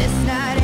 It's not